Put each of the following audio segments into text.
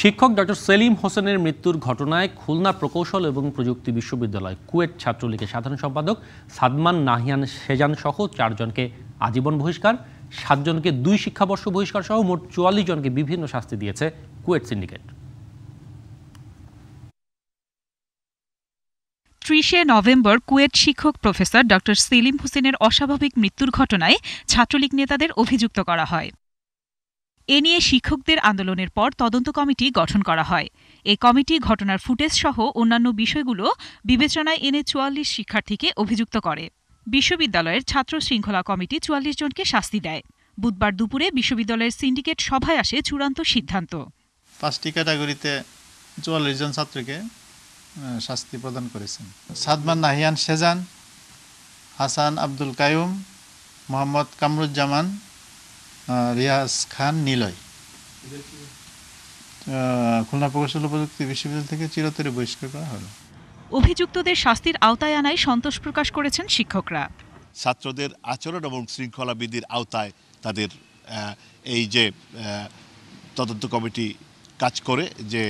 শিক্ষক ডক্টর সেলিম হোসেনের মৃত্যুর ঘটনায় খুলনা প্রকৌশল এবং প্রযুক্তি বিশ্ববিদ্যালয় কুয়েট ছাত্রলীগের সাধারণ সম্পাদক সাদমান নাহিয়ান সেজান সহ চারজনকে আজীবন বহিষ্কার, সাতজনকে দুই শিক্ষাবর্ষ বহিষ্কার সহ মোট চুয়াল্লিশ জনকে বিভিন্ন শাস্তি দিয়েছে কুয়েট সিন্ডিকেট। ত্রিশে নভেম্বর কুয়েট শিক্ষক প্রফেসর ডক্টর সেলিম হোসেনের অস্বাভাবিক মৃত্যুর ঘটনায় ছাত্রলীগ নেতাদের অভিযুক্ত করা হয়। এ নিয়ে শিক্ষকদের আন্দোলনের পর তদন্ত কমিটি গঠন করা হয়। এই কমিটি ঘটনার ফুটেজ সহ অন্যান্য বিষয়গুলো বিবেচনায় এনে চুয়াল্লিশ শিক্ষার্থীকে অভিযুক্ত করে। বিশ্ববিদ্যালয়ের ছাত্র শৃঙ্খলা কমিটি চুয়াল্লিশ জনকে শাস্তি দেয়। বুধবার দুপুরে বিশ্ববিদ্যালয়ের সিন্ডিকেট সভায় আসে চূড়ান্ত সিদ্ধান্ত। পাঁচটি ক্যাটাগরিতে চুয়াল্লিশ জন ছাত্রকে শাস্তি প্রদান করেছেন। সাদমান নাহিয়ান সেজান, হাসান আব্দুল কায়ুম মোহাম্মদ কামরুজ্জামান রিয়াজ খান নিলয়। খুলনা প্রকৌশল প্রযুক্তি বিশ্ববিদ্যালয় থেকে চিরতরে বহিষ্কার করা হলো। অভিযুক্তদের শাস্তির আওতায় আনায় সন্তোষ প্রকাশ করেছেন শিক্ষকরা। ছাত্রদের আচরণ এবং শৃঙ্খলা বিধির আওতায় তাদের এই যে তদন্ত কমিটি কাজ করে যে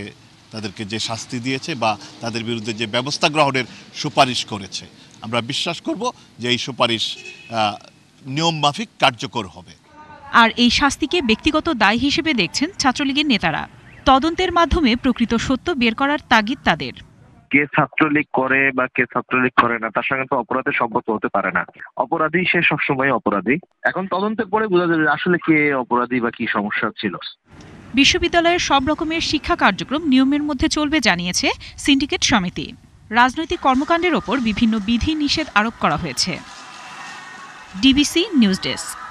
তাদেরকে যে শাস্তি দিয়েছে বা তাদের বিরুদ্ধে যে ব্যবস্থা গ্রহণের সুপারিশ করেছে। আমরা বিশ্বাস করব যে এই সুপারিশ নিয়মমাফিক কার্যকর হবে। আর এই শাস্তিকে ব্যক্তিগত দায় হিসেবে দেখছেন ছাত্রলীগের নেতারা। তদন্তের মাধ্যমে প্রকৃত সত্য বের করার তাগিদ তাদের। কে ছাত্রলীগ করে বা কে ছাত্রলীগ করে না তার সঙ্গে তো অপরাধে সম্পর্ক হতে পারে না। অপরাধী সে সবসময় অপরাধী। এখন তদন্তের পরে বোঝা যাবে আসলে কে অপরাধী বা কি সমস্যা ছিল। বিশ্ববিদ্যালয়ের সব রকমের শিক্ষা কার্যক্রম নিয়মের মধ্যে চলবে জানিয়েছে সিন্ডিকেট সমিতি। রাজনৈতিক কর্মকাণ্ডের ওপর বিভিন্ন বিধি নিষেধ আরোপ করা হয়েছে। DBC news desk.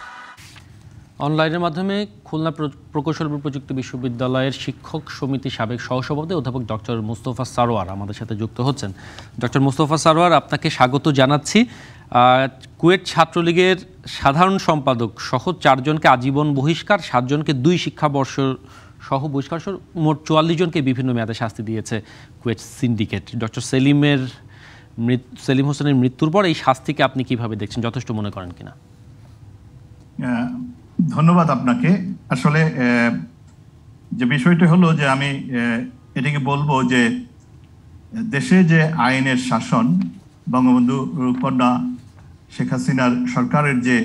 অনলাইনের মাধ্যমে খুলনা প্র- প্রকৌশল প্রযুক্তি বিশ্ববিদ্যালয়ের শিক্ষক সমিতি সাবেক সহসভাপতি অধ্যাপক ডক্টর মুস্তফা সারোয়ার আমাদের সাথে যুক্ত হচ্ছেন। ডক্টর মুস্তফা সারোয়ার, আপনাকে স্বাগত জানাচ্ছি। কুয়েট ছাত্রলীগের সাধারণ সম্পাদক সহ চারজনকে আজীবন বহিষ্কার, সাতজনকে দুই শিক্ষাবর্ষ সহ বহিষ্কার মোট চুয়াল্লিশ জনকে বিভিন্ন মেয়াদে শাস্তি দিয়েছে কুয়েট সিন্ডিকেট। ডক্টর সেলিমের সেলিম হোসেনের মৃত্যুর পর এই শাস্তিকে আপনি কীভাবে দেখছেন, যথেষ্ট মনে করেন কিনা? ধন্যবাদ আপনাকে। আসলে যে বিষয়টি হলো যে আমি এটাকে বলব যে, দেশে যে আইনের শাসন, বঙ্গবন্ধু কন্যা শেখ হাসিনার সরকারের যে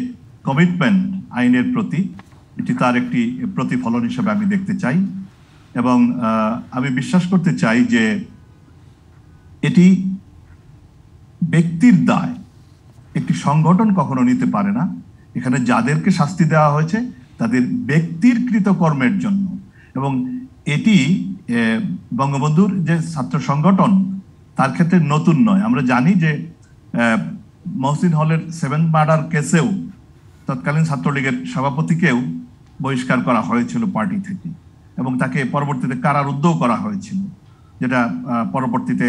কমিটমেন্ট আইনের প্রতি, এটি তার একটি প্রতিফলন হিসেবে আমি দেখতে চাই। এবং আমি বিশ্বাস করতে চাই যে, এটি ব্যক্তির দায়, একটি সংগঠন কখনো নিতে পারে না। এখানে যাদেরকে শাস্তি দেওয়া হয়েছে, তাদের ব্যক্তির কৃতকর্মের জন্য। এবং এটি বঙ্গবন্ধুর যে ছাত্র সংগঠন, তার ক্ষেত্রে নতুন নয়। আমরা জানি যে মহসিন হলের সেভেন মার্ডার কেসেও তৎকালীন ছাত্রলীগের সভাপতিকেও বহিষ্কার করা হয়েছিল পার্টি থেকে। এবং তাকে পরবর্তীতে কারারুদ্ধও করা হয়েছিল, যেটা পরবর্তীতে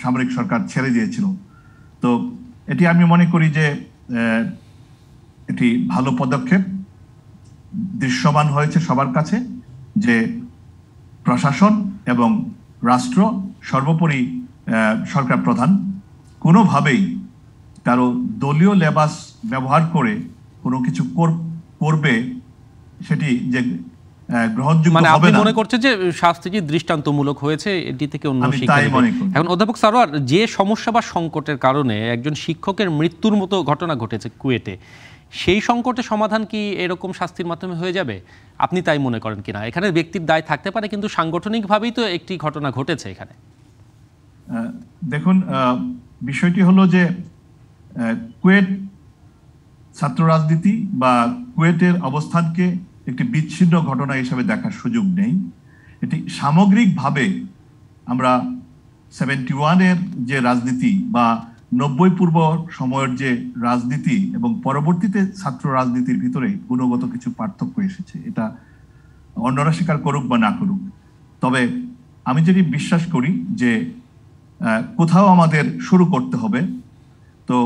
সামরিক সরকার ছেড়ে দিয়েছিল। তো এটি আমি মনে করি যে এটি ভালো পদক্ষেপ দৃশ্যমান হয়েছে সবার কাছে যে প্রশাসন এবং রাষ্ট্র সর্বোপরি সরকার প্রধান কোনোভাবেই কারও দলীয় লেবাস ব্যবহার করে কোনো কিছু করবে সেটি যে গ্রহণযোগ্য মানে আপনি করছেন যে শাস্তিটি দৃষ্টান্তমূলক হয়েছে এটি থেকে অন্য শিক্ষা তাই নেবে। করি। এখন অধ্যাপক সারোয়ার যে সমস্যা বা সংকটের কারণে একজন শিক্ষকের মৃত্যুর মতো ঘটনা ঘটেছে কুয়েটে সেই সংকটের সমাধান কি এরকম শাস্তির মাধ্যমে হয়ে যাবে? আপনি তাই মনে করেন কিনা? এখানে ব্যক্তির দায় থাকতে পারে, কিন্তু সাংগঠনিকভাবেই তো একটি ঘটনা ঘটেছে এখানে। দেখুন বিষয়টি হলো যে কুয়েট ছাত্র রাজনীতি বা কুয়েটের অবস্থানকে একটি বিচ্ছিন্ন ঘটনা হিসেবে দেখার সুযোগ নেই। এটি সামগ্রিকভাবে আমরা সেভেন্টি ওয়ানের যে রাজনীতি বা নব্বই পূর্ব সময়ের যে রাজনীতি এবং পরবর্তীতে ছাত্র রাজনীতির ভিতরে গুণগত কিছু পার্থক্য এসেছে, এটা অন্যরা স্বীকার করুক বা না করুক। তবে আমি যদি বিশ্বাস করি যে কোথাও আমাদের শুরু করতে হবে। তো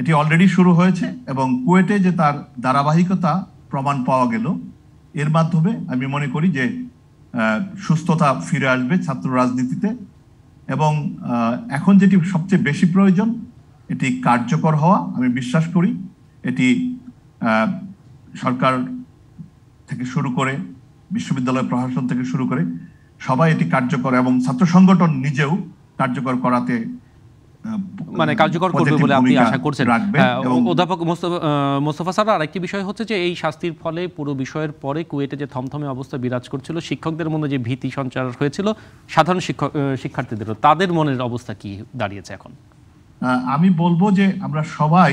এটি অলরেডি শুরু হয়েছে এবং কুয়েটে যে তার ধারাবাহিকতা প্রমাণ পাওয়া গেল, এর মাধ্যমে আমি মনে করি যে সুস্থতা ফিরে আসবে ছাত্র রাজনীতিতে। এবং এখন যেটি সবচেয়ে বেশি প্রয়োজন, এটি কার্যকর হওয়া, আমি বিশ্বাস করি। এটি সরকার থেকে শুরু করে, বিশ্ববিদ্যালয় প্রশাসন থেকে শুরু করে, সবাই এটি কার্যকর এবং ছাত্র সংগঠন নিজেও কার্যকর করাতে মানে কার্যকর করবে বলে আপনি আশা করছেন। হ্যাঁ, অধ্যাপক মোস্তফা স্যার আরেকটি বিষয় হচ্ছে যে এই শাস্তির ফলে পুরো বিষয়ের পরে কুয়েটে যে থমথমে অবস্থা বিরাজ করছিল শিক্ষকদের মনে যে ভীতি সঞ্চার হয়েছিল সাধারণ শিক্ষক শিক্ষার্থীদেরও তাদের মনের অবস্থা কি দাঁড়িয়েছে এখন? আমি বলব যে আমরা সবাই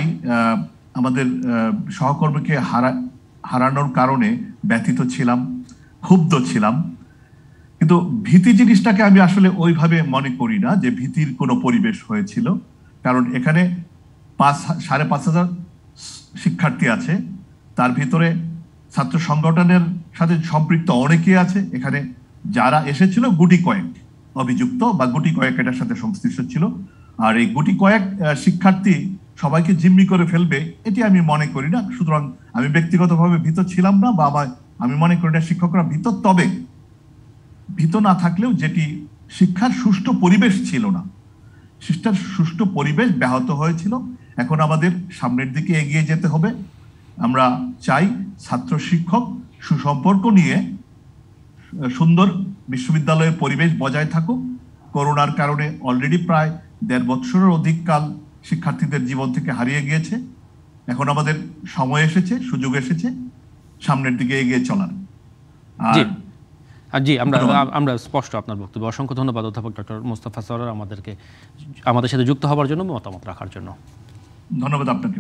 আমাদের সহকর্মীকে হারা হারানোর কারণে ব্যথিত ছিলাম ক্ষুব্ধ ছিলাম। কিন্তু ভীতি জিনিসটাকে আমি আসলে ওইভাবে মনে করি না যে ভীতির কোনো পরিবেশ হয়েছিল। কারণ এখানে পাঁচ, সাড়ে পাঁচ হাজার শিক্ষার্থী আছে। তার ভিতরে ছাত্র সংগঠনের সাথে সম্পৃক্ত অনেকেই আছে। এখানে যারা এসেছিল গুটি কয়েক অভিযুক্ত বা গুটি কয়েক এটার সাথে সংশ্লিষ্ট ছিল। আর এই গুটি কয়েক শিক্ষার্থী সবাইকে জিম্মি করে ফেলবে, এটি আমি মনে করি না। সুতরাং আমি ব্যক্তিগতভাবে ভীত ছিলাম না বা আমার, আমি মনে করি না শিক্ষকরা ভীত। তবে ভীত না থাকলেও যেটি শিক্ষার সুষ্ঠু পরিবেশ ছিল না। শিক্ষার সুষ্ঠু পরিবেশ ব্যাহত হয়েছিল। এখন আমাদের সামনের দিকে এগিয়ে যেতে হবে। আমরা চাই ছাত্র শিক্ষক সুসম্পর্ক নিয়ে সুন্দর বিশ্ববিদ্যালয়ের পরিবেশ বজায় থাকুক। করোনার কারণে অলরেডি প্রায় দেড় বছরের অধিক কাল শিক্ষার্থীদের জীবন থেকে হারিয়ে গিয়েছে। এখন আমাদের সময় এসেছে সুযোগ এসেছে। সামনের দিকে এগিয়ে চলার। আর জি আর জি আমরা আমরা স্পষ্ট আপনার বক্তব্য। অসংখ্য ধন্যবাদ অধ্যাপক ডক্টর মোস্তফা সরার আমাদেরকে আমাদের সাথে যুক্ত হওয়ার জন্য মতামত রাখার জন্য। ধন্যবাদ আপনাকে।